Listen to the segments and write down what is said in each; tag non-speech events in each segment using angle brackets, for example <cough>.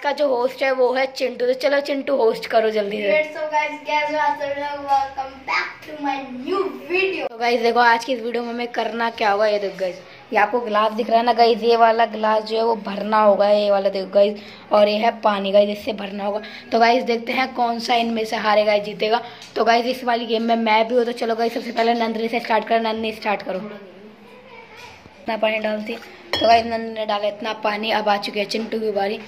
आज का जो होस्ट है वो है चिंटू। तो चलो चिंटू होस्ट करो जल्दी से। तो गाइज़ देखो आज की इस वीडियो में हमें करना क्या होगा? ये देखो गाइज़ ये आपको गिलास दिख रहा है ना गाइज़ ये वाला गिलास जो है वो भरना होगा ये वाला देखो गाइज़ और ये है पानी गाइज़ इससे भरना होगा। तो गाइज़ देखते हैं कौन सा इनमें से हारेगा या जीतेगा। तो गाइज़ इस वाली गेम में मैं भी हूँ तो चलो गाइज़ सबसे पहले नंदनी से स्टार्ट कर। नंदनी स्टार्ट करो। इतना पानी डालती। तो गाइज़ नंदनी ने डाला इतना पानी अब आ चुकी है चिंटू की बारी।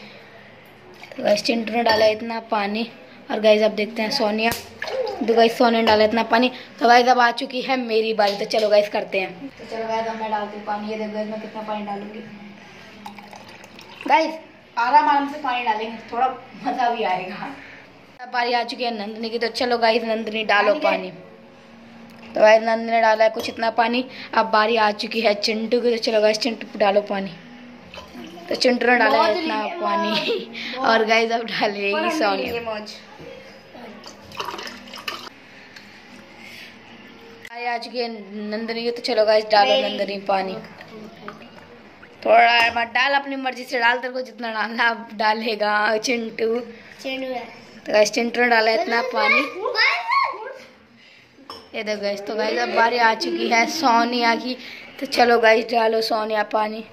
तो गाइस चिंटू ने डाला इतना पानी। और गाइस अब देखते हैं सोनिया। तो गाइज़ सोनिया ने डाला इतना पानी। तो गाइस अब आ चुकी है मेरी बारी। तो चलो गाइस करते हैं। तो चलो गाइज़ अब मैं डालती हूँ पानी। ये देखो मैं कितना पानी डालूँगी। गाइस आराम आराम से पानी डालेंगे। थोड़ा मज़ा भी आएगा। बारी आ चुकी है नंदनी की। तो चलो गाइज़ नंदनी डालो पानी तो गाइज़ नंदनी ने डाला है कुछ इतना पानी। अब बारी आ चुकी है चिंटू की। तो चलो गाइज़ चिंटू डालो पानी। तो चिंटू ने डाला है इतना पानी। और गाइज़ अब डालेगी सोनिया बारी आ चुकी है नंदनी तो चलो गाइज़ डालो नंदनी पानी। थोड़ा मत डाल अपनी मर्ज़ी से डाल तेरे को जितना डालना अब डालेगा चिंटू। तो गाइस चिंटू ने डाला इतना पानी। ये देखो गाइस तो गाइस अब बारी आ चुकी है सोनिया की। तो चलो गाइस डालो सोनिया पानी।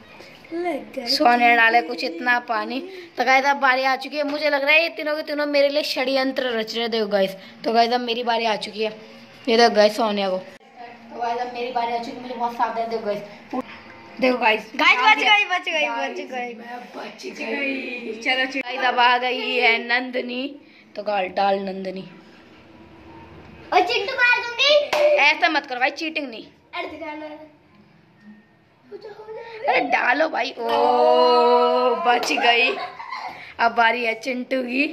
सोनिया ने डाले कुछ इतना पानी। तो गाइस अब बारी आ चुकी है। मुझे लग रहा है ये तीनों के तीनों मेरे लिए षड्यंत्र रच रहे देखो गाइस तो गाइस अब मेरी बारी आ चुकी है। ये देखो गाइस सोनिया को। तो गाइस अब मेरी बारी आ चुकी है। मुझे बहुत सावधान देखो गाइस देखो गाइस गाइस बच गई बच गई बच गई। बच गई। चलो गाइस अब आ गई है नंदनी। तो गाल डाल नंदनी। और चिंटू मार दूँगी। ऐसा मत करो भाई चीटिंग नहीं। अरे डालो भाई। ओ बच गई। अब बारी है चिंटू की।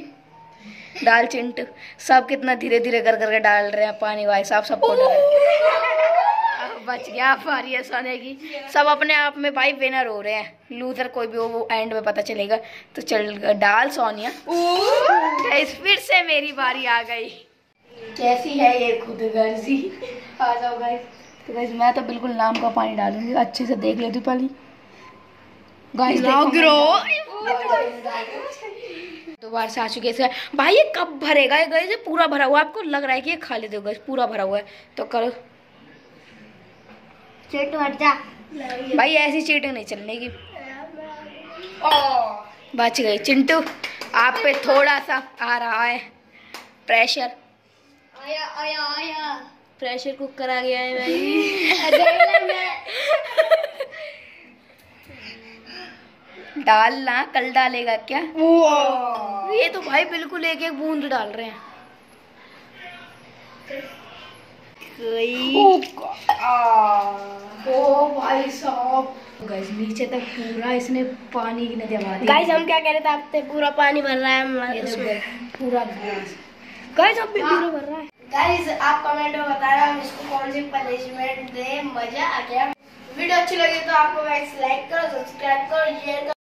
डाल चिंटू। सब कितना धीरे धीरे कर करके डाल रहे हैं पानी भाई साहब सबको डाल बच गया बारी है सोने की। सब अपने आप में भाई विनर हो रहे हैं। लूजर कोई भी हो वो एंड में पता चलेगा। तो चल डाल सोनिया। फिर से मेरी बारी आ गई। कैसी है ये खुद गर्जी आ जाओ गाइस तो गाइस मैं तो बिल्कुल नाम का पानी डालूँगी अच्छे से देख लेती पहले। गाइस दोबारा से आ चुके हैं भाई ये कब भरेगा? ये गाइस ये पूरा भरा हुआ है। आपको लग रहा है कि ये खाली दो गाइस पूरा भरा हुआ है। तो करो। चिंटू हट जा। भाई ऐसी चीटिंग नहीं चलने की। बच गई। चिंटू आप पे थोड़ा सा आ रहा है। प्रेशर आया आया आया। प्रेशर कुकर आ गया है भाई अरे मैं डालना <laughs> कल डालेगा क्या? ये तो भाई बिल्कुल एक एक बूंद डाल रहे हैं। ओ भाई साहब। गाइस नीचे तक पूरा इसने पानी की नदी गाइस हम क्या कह रहे थे? आपसे पूरा पानी भर रहा है। हम पूरा गिलास गाइस अब भी पूरा भर रहा है। गाइस आप कमेंट में बताना इसको कौन सी पनिशमेंट दे, मज़ा आ गया। वीडियो अच्छी लगी तो आपको लाइक करो सब्सक्राइब करो शेयर करो।